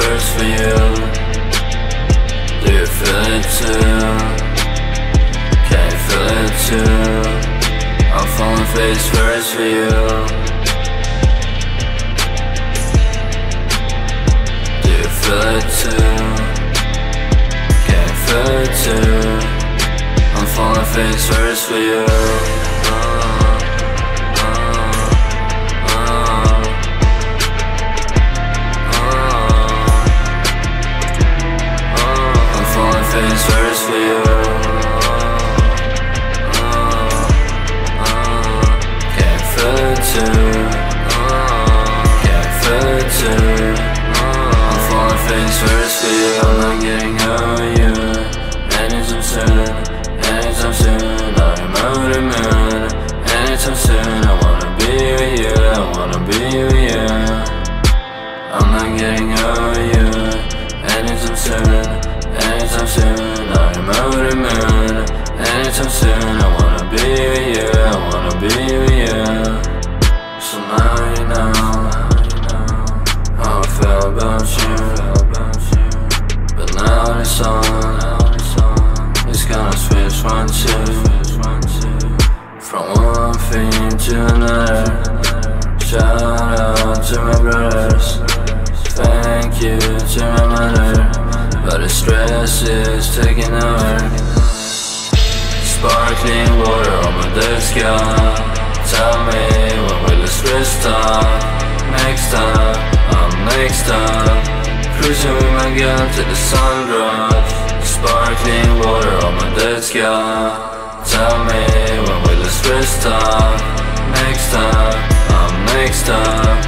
first for you Do you feel it too? Can you feel it too? I'm falling face first for you Do you feel it too? Can you feel it too? I'm falling face first for you getting over you. Anytime soon. Anytime soon. Not even over the moon, anytime soon I wanna be with you, I wanna be with you I'm not getting out oh of you Anytime soon, anytime soon I'm over the moon Anytime soon I wanna be with you I wanna be with you two From one thing to another. Shout out to my brothers. Thank you to my mother. But the stress is taking over. Sparkling water on my desk, Tell me when will the stress stop? Next time, I'm next time Cruising with my gun till the sun drops yeah Tell me when will the stress stop Next time, I'm next time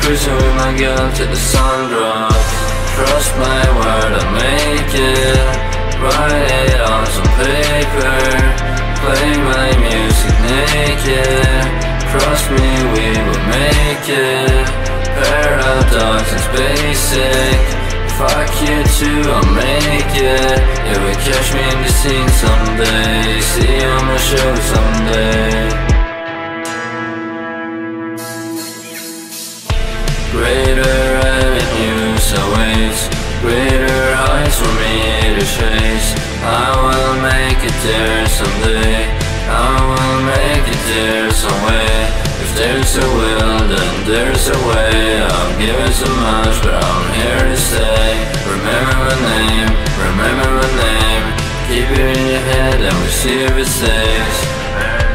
Cruising with my girl till the sun drops Trust my word, I'll make it. Write it on some paper. Play my music naked. Trust me, we will make it. Paradoxx is basic. Fuck you too, I'll make it. You will catch me in the scene someday. See you on my show someday Greater avenues awaits Greater heights for me to chase. I will make it there someday. I will make it there some way If there's a will then there's a way I've given so much but I'm serious things They're